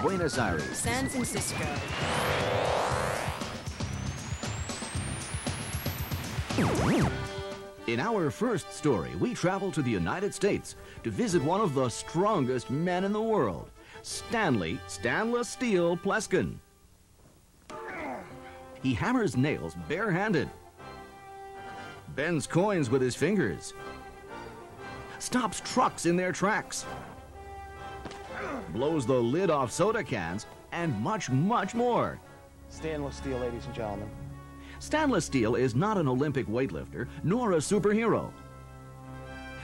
Buenos Aires. San Francisco. In our first story, we travel to the United States to visit one of the strongest men in the world, Stanley Stanless Steel Pleskun. He hammers nails barehanded, bends coins with his fingers, stops trucks in their tracks, blows the lid off soda cans, and much, much more. Stanless Steel, ladies and gentlemen. Stanless Steel is not an Olympic weightlifter nor a superhero.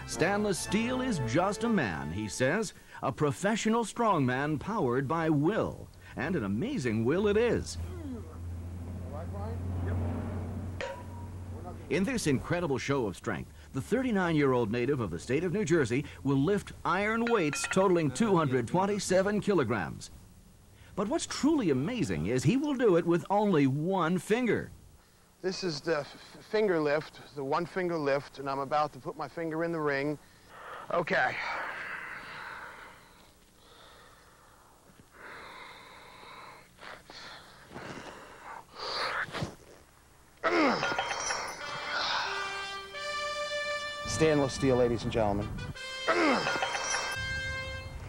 Stanless Steel is just a man, he says, a professional strongman powered by will. And an amazing will it is. In this incredible show of strength, the 39 year old native of the state of New Jersey will lift iron weights totaling 227 kilograms. But what's truly amazing is he will do it with only one finger. This is the finger lift, the one finger lift, and I'm about to put my finger in the ring. Okay. Stanless Steel, ladies and gentlemen.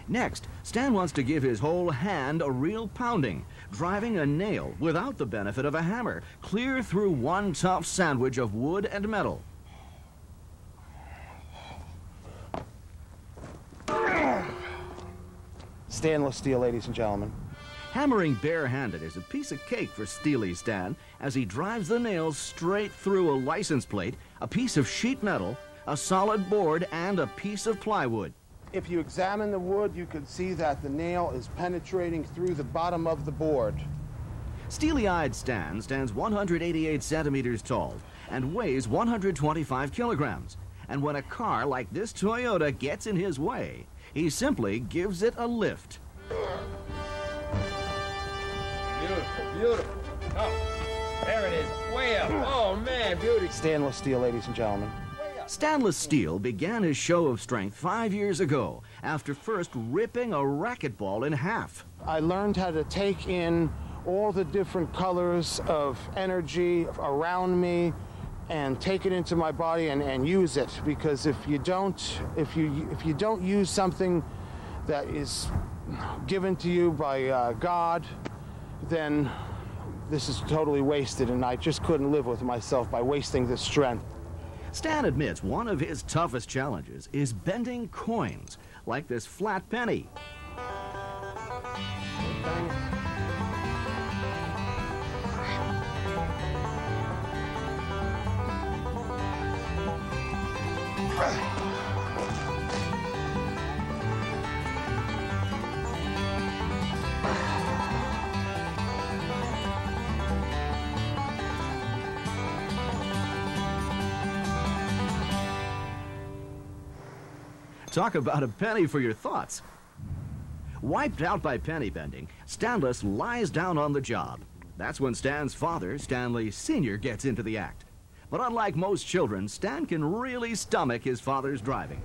Next, Stan wants to give his whole hand a real pounding, driving a nail without the benefit of a hammer clear through one tough sandwich of wood and metal. Stanless Steel, ladies and gentlemen. Hammering barehanded is a piece of cake for Steely Stan as he drives the nails straight through a license plate, a piece of sheet metal, a solid board, and a piece of plywood. If you examine the wood, you can see that the nail is penetrating through the bottom of the board. Steely-eyed Stan stands 188 centimeters tall and weighs 125 kilograms. And when a car like this Toyota gets in his way, he simply gives it a lift. Beautiful, beautiful. Oh, there it is. Way up. Oh, man, beauty. Stanless Steel, ladies and gentlemen. Stanless Steel began his show of strength five years ago after first ripping a racquetball in half. I learned how to take in all the different colors of energy around me and take it into my body and, and use it because if you don't if you if you don't use something that is given to you by uh, God then this is totally wasted and I just couldn't live with myself by wasting this strength. Stan admits one of his toughest challenges is bending coins, like this flat penny. Talk about a penny for your thoughts. Wiped out by penny bending, Stanless lies down on the job. That's when Stan's father, Stanley Sr., gets into the act. But unlike most children, Stan can really stomach his father's driving.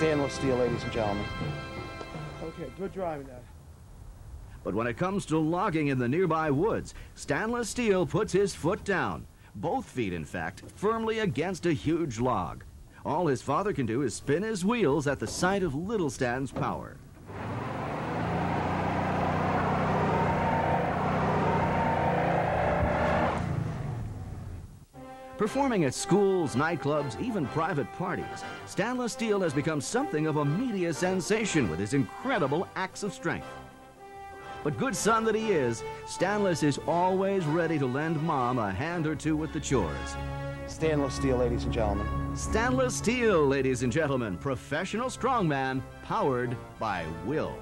Stanless Steel, ladies and gentlemen. Okay, good driving, Dad. But when it comes to logging in the nearby woods, Stanless Steel puts his foot down. Both feet, in fact, firmly against a huge log. All his father can do is spin his wheels at the sight of little Stan's power. Performing at schools, nightclubs, even private parties, Stanless Steel has become something of a media sensation with his incredible acts of strength. But good son that he is, Stanless is always ready to lend mom a hand or two with the chores. Stanless Steel, ladies and gentlemen. Stanless Steel, ladies and gentlemen, professional strongman powered by will.